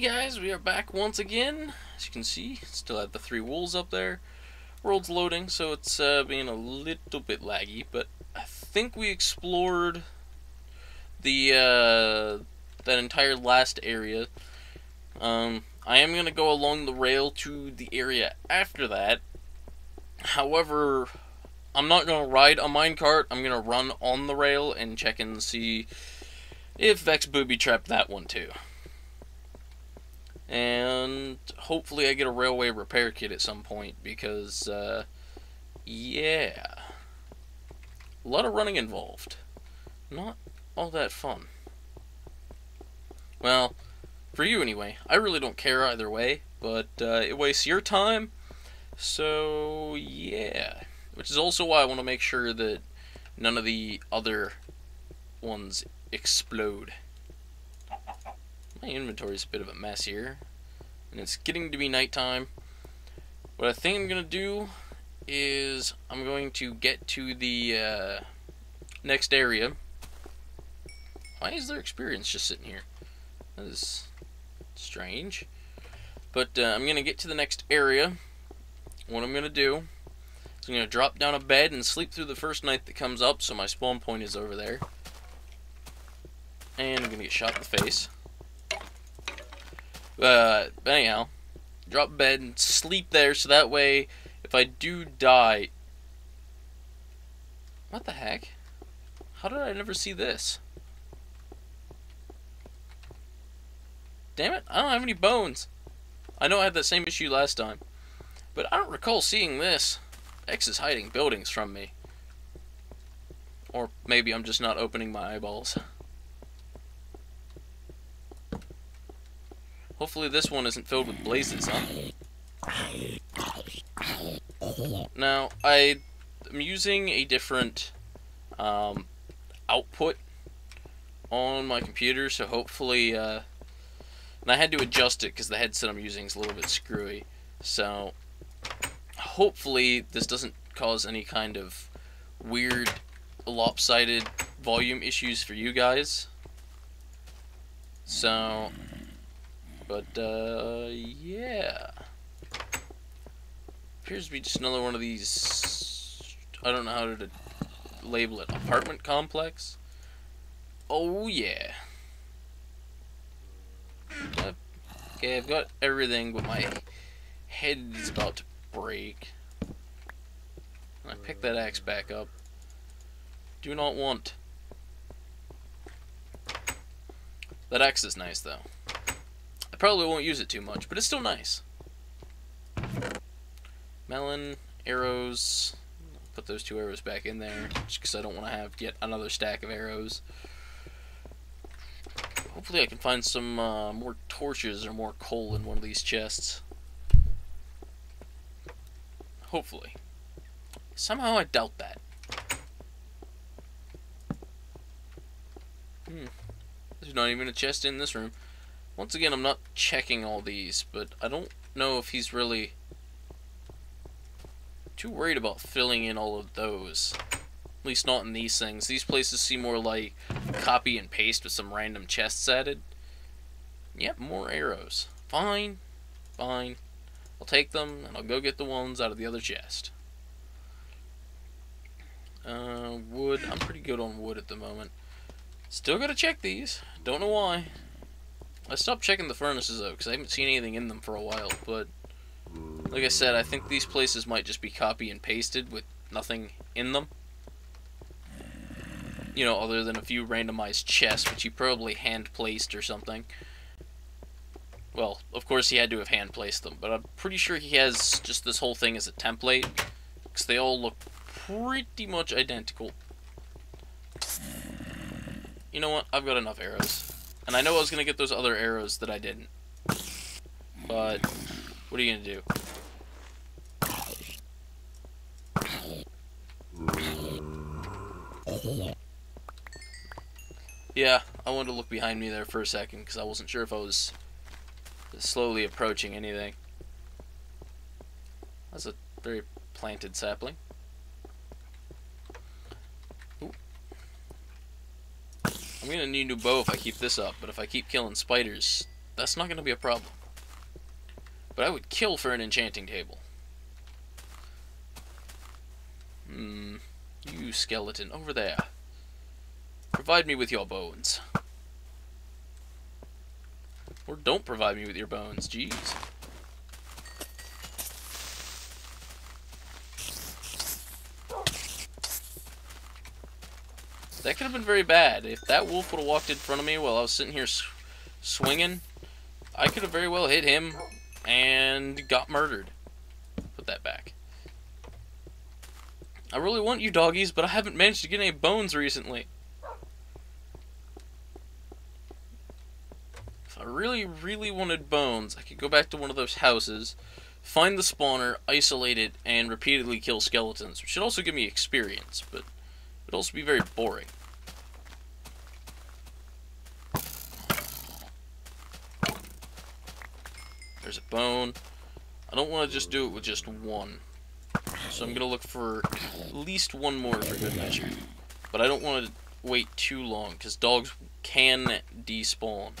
guys, we are back once again. As you can see, still have the three wolves up there. World's loading, so it's uh, being a little bit laggy, but I think we explored the uh, that entire last area. Um, I am gonna go along the rail to the area after that. However, I'm not gonna ride a minecart. I'm gonna run on the rail and check and see if Vechs booby trapped that one too. And hopefully I get a railway repair kit at some point because, uh, yeah. A lot of running involved. Not all that fun. Well, for you anyway. I really don't care either way, but uh, it wastes your time. So, yeah. Which is also why I want to make sure that none of the other ones explode. My inventory is a bit of a mess here. And it's getting to be nighttime. What I think I'm going to do is I'm going to get to the uh, next area. Why is there experience just sitting here? That is strange. But uh, I'm going to get to the next area. What I'm going to do is I'm going to drop down a bed and sleep through the first night that comes up so my spawn point is over there. And I'm going to get shot in the face. Uh, but anyhow, drop bed and sleep there so that way if I do die... What the heck? How did I never see this? Damn it, I don't have any bones. I know I had that same issue last time. But I don't recall seeing this. X is hiding buildings from me. Or maybe I'm just not opening my eyeballs. Hopefully this one isn't filled with blazes, huh? Now, I am using a different um, output on my computer, so hopefully, uh, and I had to adjust it because the headset I'm using is a little bit screwy, so hopefully this doesn't cause any kind of weird lopsided volume issues for you guys. So, but, uh, yeah. Appears to be just another one of these, I don't know how to label it, apartment complex? Oh, yeah. Okay, I've got everything, but my head is about to break. I pick that axe back up. Do not want. That axe is nice, though. Probably won't use it too much, but it's still nice. Melon, arrows. Put those two arrows back in there, just because I don't want to have yet another stack of arrows. Hopefully I can find some uh, more torches or more coal in one of these chests. Hopefully. Somehow I doubt that. Hmm. There's not even a chest in this room. Once again, I'm not checking all these, but I don't know if he's really too worried about filling in all of those. At least not in these things. These places seem more like copy and paste with some random chests added. Yep, more arrows. Fine. Fine. I'll take them, and I'll go get the ones out of the other chest. Uh, wood. I'm pretty good on wood at the moment. Still gotta check these. Don't know why. I stopped checking the furnaces, though, because I haven't seen anything in them for a while, but... Like I said, I think these places might just be copy and pasted with nothing in them. You know, other than a few randomized chests, which he probably hand-placed or something. Well, of course he had to have hand-placed them, but I'm pretty sure he has just this whole thing as a template. Because they all look pretty much identical. You know what? I've got enough arrows. And I know I was going to get those other arrows that I didn't. But, what are you going to do? Yeah, I wanted to look behind me there for a second because I wasn't sure if I was slowly approaching anything. That's a very planted sapling. I'm gonna need a new bow if I keep this up, but if I keep killing spiders, That's not to be a problem. But I would kill for an enchanting table. Hmm. You skeleton, over there. Provide me with your bones. Or don't provide me with your bones, jeez. That could have been very bad. If that wolf would have walked in front of me while I was sitting here sw swinging, I could have very well hit him and got murdered. Put that back. I really want you doggies, but I haven't managed to get any bones recently. If I really, really wanted bones, I could go back to one of those houses, find the spawner, isolate it, and repeatedly kill skeletons, which should also give me experience, but would also be very boring. There's a bone. I don't want to just do it with just one. So I'm going to look for at least one more for good measure. But I don't want to wait too long, because dogs can despawn.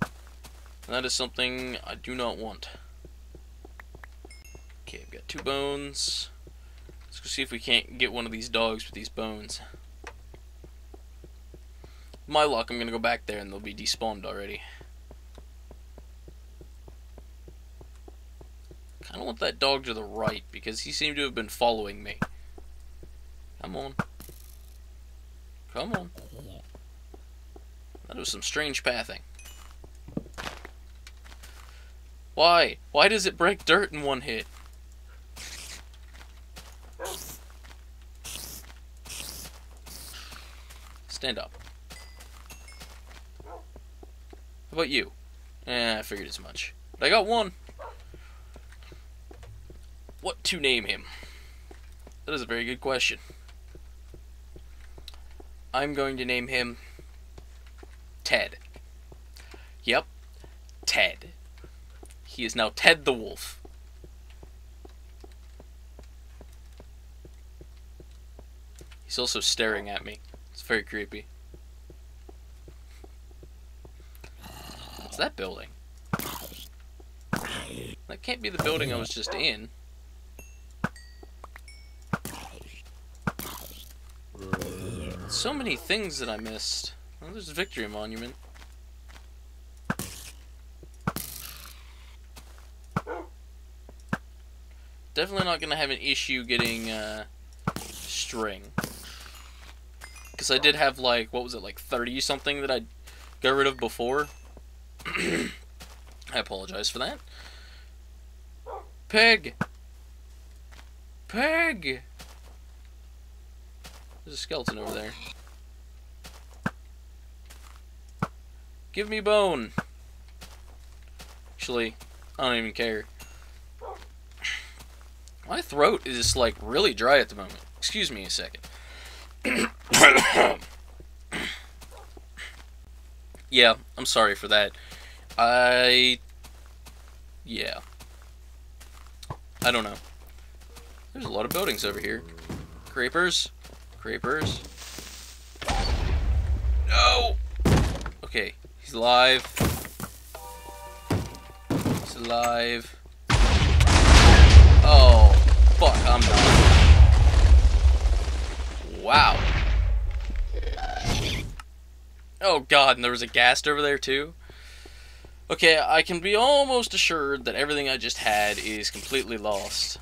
And that is something I do not want. Okay, I've got two bones. Let's go see if we can't get one of these dogs with these bones. My luck, I'm going to go back there and they'll be despawned already. kind of want that dog to the right because he seemed to have been following me. Come on. Come on. That was some strange pathing. Why? Why does it break dirt in one hit? Stand up. How about you? Eh, I figured as much. But I got one. What to name him? That is a very good question. I'm going to name him Ted. Yep, Ted. He is now Ted the Wolf. He's also staring at me. Very creepy. What's that building? That can't be the building I was just in. So many things that I missed. Well, there's a Victory Monument. Definitely not going to have an issue getting uh, string. Because I did have, like, what was it, like 30 something that I got rid of before. I apologize for that. Peg! Peg! There's a skeleton over there. Give me bone! Actually, I don't even care. My throat is like, really dry at the moment. Excuse me a second. yeah, I'm sorry for that. I... Yeah. I don't know. There's a lot of buildings over here. Creepers. Creepers. No! Okay, he's alive. He's alive. Oh, fuck, I'm done. Wow. Oh god, and there was a ghast over there too? Okay, I can be almost assured that everything I just had is completely lost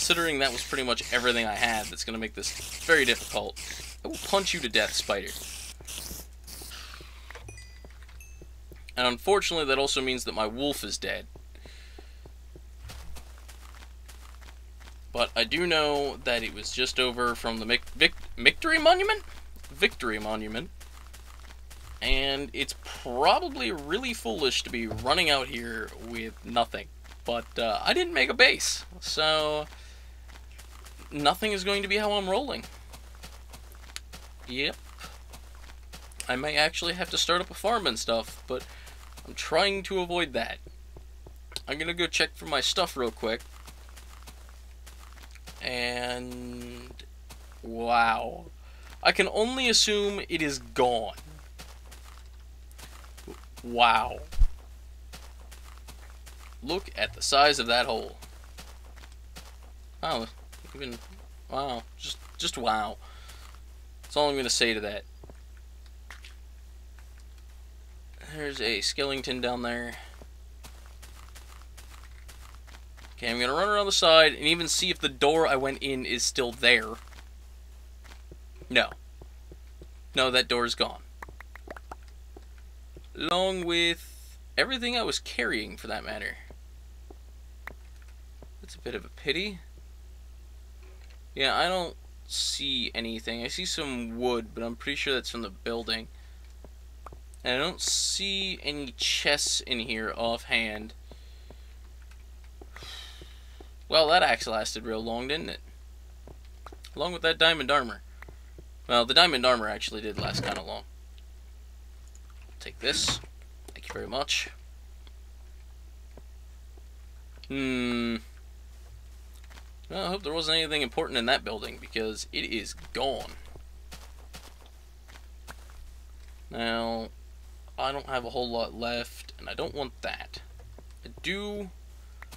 considering that was pretty much everything I had, that's going to make this very difficult. I will punch you to death, spider. And unfortunately, that also means that my wolf is dead. But I do know that it was just over from the Mic Vic Victory Monument? Victory Monument. And it's probably really foolish to be running out here with nothing. But uh, I didn't make a base, so nothing is going to be how I'm rolling. Yep. I may actually have to start up a farm and stuff, but I'm trying to avoid that. I'm gonna go check for my stuff real quick. And... Wow. I can only assume it is gone. Wow. Look at the size of that hole. Wow, even wow, just just wow. That's all I'm gonna say to that. There's a skeleton down there. Okay, I'm gonna run around the side and even see if the door I went in is still there. No. No, that door is gone. Along with everything I was carrying, for that matter. That's a bit of a pity. Yeah, I don't see anything. I see some wood, but I'm pretty sure that's from the building. And I don't see any chests in here offhand. Well, that axe lasted real long, didn't it? Along with that diamond armor. Well, the diamond armor actually did last kind of long. Take this. Thank you very much. Hmm. Well, I hope there wasn't anything important in that building because it is gone. Now, I don't have a whole lot left, and I don't want that. I do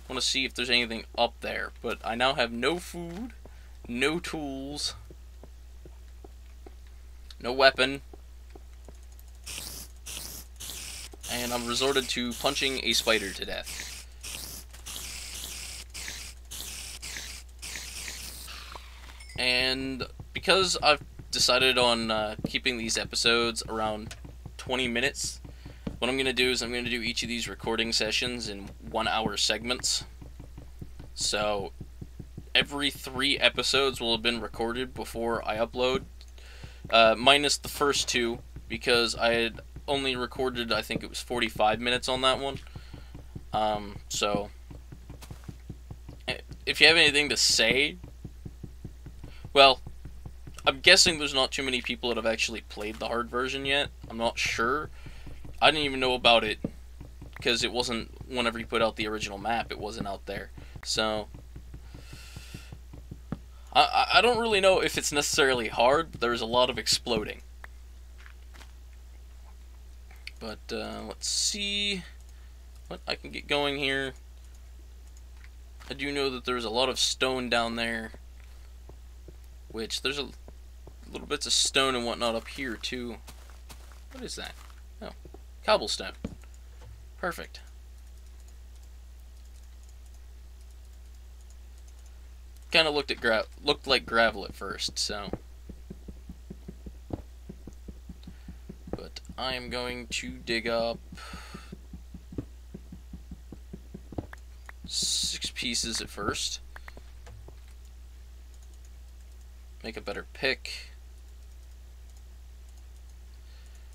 want to see if there's anything up there, but I now have no food, no tools, no weapon, and I've resorted to punching a spider to death. And because I've decided on uh, keeping these episodes around 20 minutes, what I'm going to do is I'm going to do each of these recording sessions in one hour segments. So every three episodes will have been recorded before I upload, uh, minus the first two, because I had only recorded, I think it was 45 minutes on that one. Um, so, eh, if you have anything to say well, I'm guessing there's not too many people that have actually played the hard version yet. I'm not sure. I didn't even know about it because it wasn't whenever you put out the original map. It wasn't out there. So I I don't really know if it's necessarily hard. But there's a lot of exploding. But uh, let's see what I can get going here. I do know that there's a lot of stone down there which there's a little bits of stone and whatnot up here too. What is that? Oh, cobblestone. Perfect. Kind of looked at gra looked like gravel at first, so. But I am going to dig up six pieces at first. make a better pick.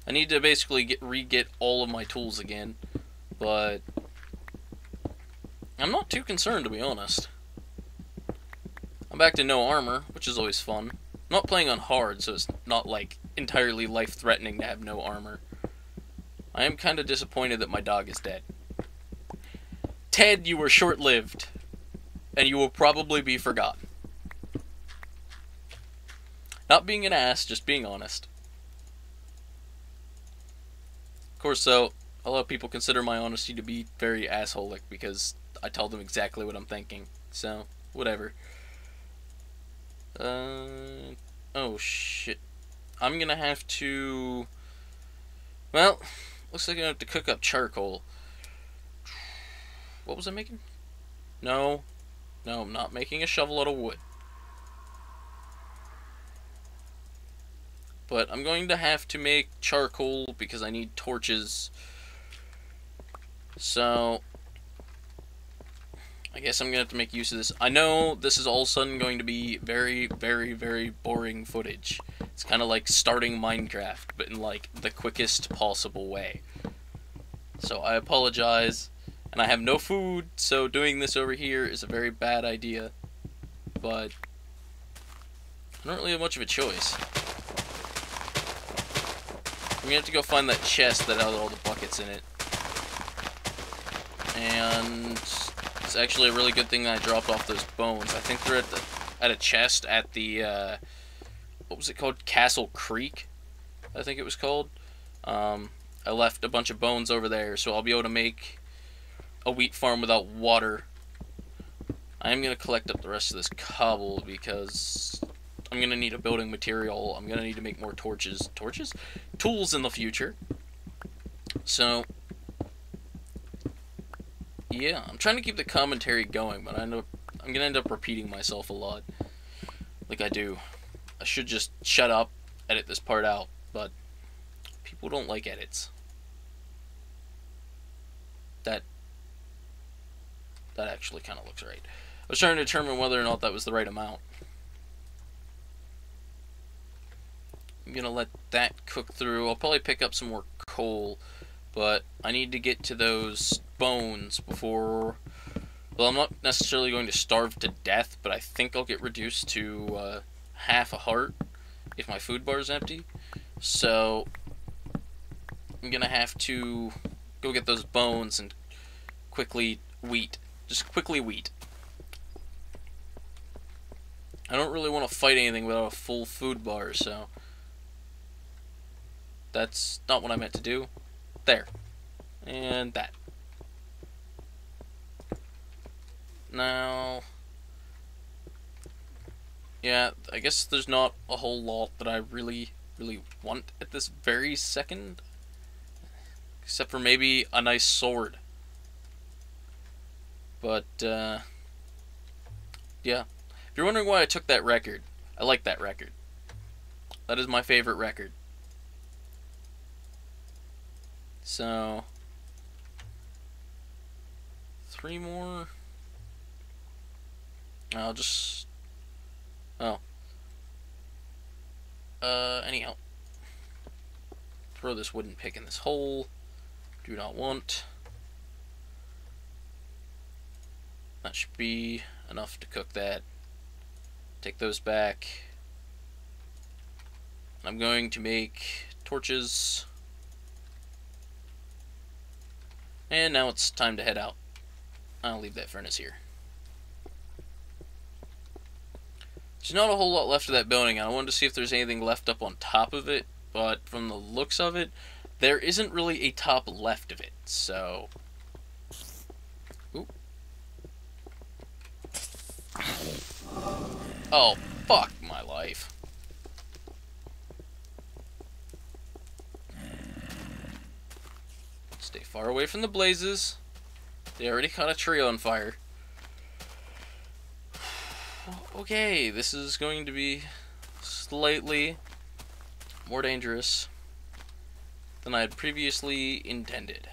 I need to basically get re-get all of my tools again, but I'm not too concerned to be honest. I'm back to no armor, which is always fun. I'm not playing on hard, so it's not like entirely life-threatening to have no armor. I am kind of disappointed that my dog is dead. Ted, you were short-lived, and you will probably be forgotten. Not being an ass, just being honest. Of course, though, a lot of people consider my honesty to be very assholic because I tell them exactly what I'm thinking. So, whatever. Uh, oh shit. I'm gonna have to. Well, looks like I'm gonna have to cook up charcoal. What was I making? No. No, I'm not making a shovel out of wood. But I'm going to have to make charcoal because I need torches. So, I guess I'm to have to make use of this. I know this is all of a sudden going to be very, very, very boring footage. It's kind of like starting Minecraft, but in like the quickest possible way. So I apologize, and I have no food, so doing this over here is a very bad idea. But I don't really have much of a choice. We have to go find that chest that had all the buckets in it. And it's actually a really good thing that I dropped off those bones. I think they're at the at a chest at the uh, what was it called? Castle Creek, I think it was called. Um, I left a bunch of bones over there, so I'll be able to make a wheat farm without water. I am going to collect up the rest of this cobble because I'm going to need a building material. I'm going to need to make more torches. Torches? Tools in the future. So, yeah, I'm trying to keep the commentary going, but I end up, I'm to end up repeating myself a lot. Like I do. I should just shut up, edit this part out, but people don't like edits. That that actually kind of looks right. I was trying to determine whether or not that was the right amount. I'm gonna let that cook through. I'll probably pick up some more coal, but I need to get to those bones before. Well, I'm not necessarily going to starve to death, but I think I'll get reduced to uh, half a heart if my food bar is empty. So I'm gonna have to go get those bones and quickly wheat. Just quickly wheat. I don't really want to fight anything without a full food bar, so that's not what I meant to do. There. And that. Now, yeah, I guess there's not a whole lot that I really, really want at this very second. Except for maybe a nice sword. But, uh, yeah. If you're wondering why I took that record, I like that record. That is my favorite record. So, three more. I'll just. Oh. Uh, anyhow. Throw this wooden pick in this hole. Do not want. That should be enough to cook that. Take those back. I'm going to make torches. And now it's time to head out. I'll leave that furnace here. There's not a whole lot left of that building. I wanted to see if there's anything left up on top of it, but from the looks of it, there isn't really a top left of it, so... Oh, fuck my life. Stay far away from the blazes. They already caught a tree on fire. Okay, this is going to be slightly more dangerous than I had previously intended.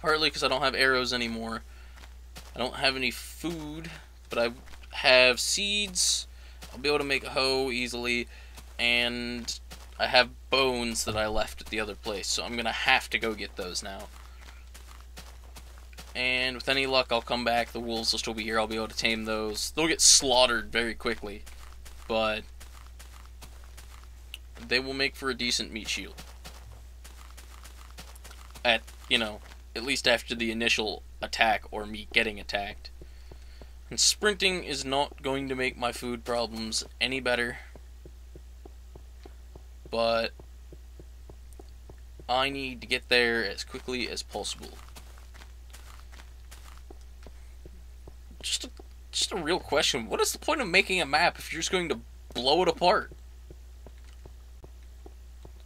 Partly because I don't have arrows anymore. I don't have any food, but I have seeds. I'll be able to make a hoe easily, and I have bones that I left at the other place, so I'm going to have to go get those now. And with any luck, I'll come back. The wolves will still be here. I'll be able to tame those. They'll get slaughtered very quickly, but they will make for a decent meat shield. At, you know, at least after the initial attack or me getting attacked. And sprinting is not going to make my food problems any better. But I need to get there as quickly as possible. just a, just a real question. What is the point of making a map if you're just going to blow it apart?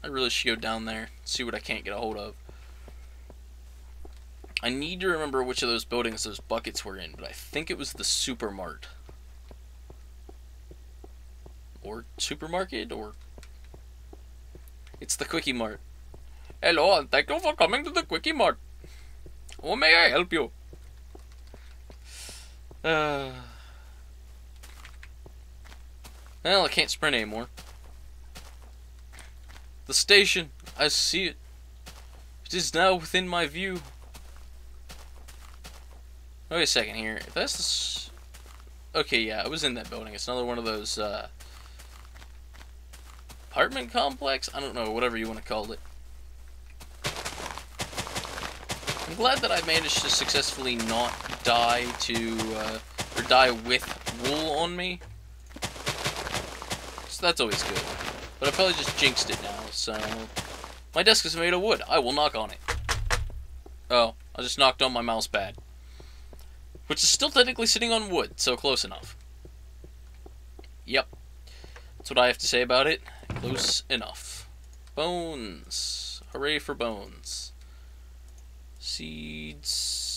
I really should go down there, see what I can't get a hold of. I need to remember which of those buildings those buckets were in, but I think it was the Supermart. Or supermarket, or... It's the Quickie Mart. Hello, and thank you for coming to the Quickie Mart. How may I help you? Uh, well, I can't sprint anymore. The station, I see it. It is now within my view. Wait a second here. That's okay, yeah, I was in that building. It's another one of those uh, apartment complex. I don't know, whatever you want to call it. I'm glad that I managed to successfully not die to, uh, or die with wool on me. So that's always good. But I probably just jinxed it now, so... My desk is made of wood. I will knock on it. Oh, I just knocked on my mouse pad. Which is still technically sitting on wood, so close enough. Yep. That's what I have to say about it. Close enough. Bones. Hooray for bones. Seeds